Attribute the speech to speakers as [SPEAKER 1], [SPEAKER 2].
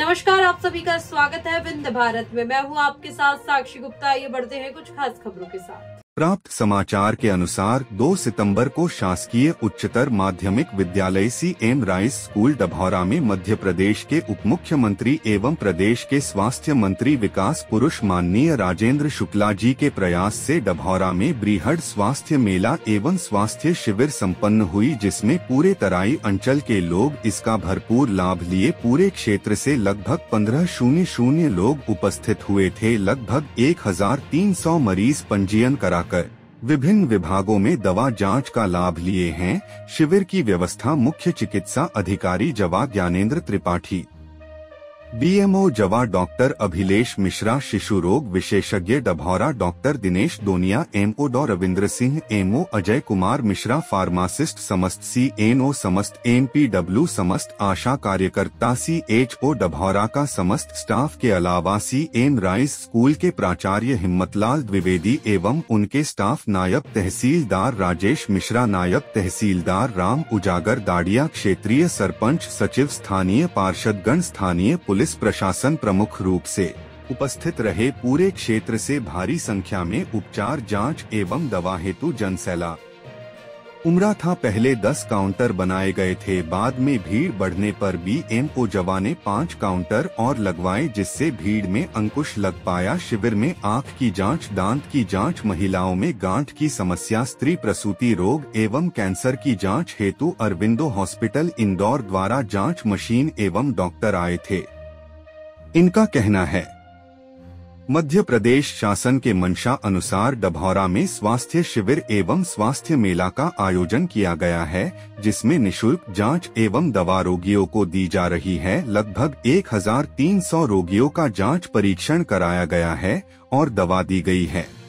[SPEAKER 1] नमस्कार, आप सभी का स्वागत है विंध्य भारत में। मैं हूँ आपके साथ साक्षी गुप्ता। ये बढ़ते हैं कुछ खास खबरों के साथ।
[SPEAKER 2] प्राप्त समाचार के अनुसार 2 सितंबर को शासकीय उच्चतर माध्यमिक विद्यालय C M Rise school Dabhaura में मध्य प्रदेश के उप मुख्यमंत्री एवं प्रदेश के स्वास्थ्य मंत्री विकास पुरुष माननीय राजेंद्र शुक्ला जी के प्रयास से डभौरा में बृहद स्वास्थ्य मेला एवं स्वास्थ्य शिविर संपन्न हुई, जिसमें पूरे तराई अंचल के लोग इसका भरपूर लाभ लिए। पूरे क्षेत्र से लगभग पंद्रह शून्य शून्य लोग उपस्थित हुए थे। लगभग एक हज़ार तीन सौ मरीज़ पंजीयन करा कर विभिन्न विभागों में दवा जाँच का लाभ लिए हैं। शिविर की व्यवस्था मुख्य चिकित्सा अधिकारी जवा ज्ञानेन्द्र त्रिपाठी। बीएमओ जवा डॉक्टर अभिलेश मिश्रा शिशु रोग विशेषज्ञ डभौरा डॉक्टर दिनेश दोनिया एमओ डॉ रविंद्र सिंह एमओ अजय कुमार मिश्रा फार्मासिस्ट समस्त सी एन ओ समस्त एम पी डब्ल्यू समस्त आशा कार्यकर्ता सी एच ओ डभौरा का समस्त स्टाफ के अलावा सी एम राइस स्कूल के प्राचार्य हिम्मतलाल द्विवेदी एवं उनके स्टाफ नायब तहसीलदार राजेश मिश्रा नायब तहसीलदार राम उजागर दाड़िया क्षेत्रीय सरपंच सचिव स्थानीय पार्षदगण स्थानीय पुलिस पुलिस प्रशासन प्रमुख रूप से उपस्थित रहे पूरे क्षेत्र से भारी संख्या में उपचार, जाँच एवं दवा हेतु जनसैला। उमरा था पहले 10 काउंटर बनाए गए थे, बाद में भीड़ बढ़ने पर बी एम ओ जवा ने पाँच काउंटर और लगवाए, जिससे भीड़ में अंकुश लग पाया। शिविर में आँख की जाँच, दांत की जाँच, महिलाओं में गांठ की समस्या, स्त्री प्रसूति रोग एवं कैंसर की जाँच हेतु अरविंदो हॉस्पिटल इंदौर द्वारा जाँच मशीन एवं डॉक्टर आए थे। इनका कहना है। मध्य प्रदेश शासन के मंशा अनुसार डभौरा में स्वास्थ्य शिविर एवं स्वास्थ्य मेला का आयोजन किया गया है, जिसमें निशुल्क जाँच एवं दवा रोगियों को दी जा रही है। लगभग 1300 रोगियों का जाँच परीक्षण कराया गया है और दवा दी गई है।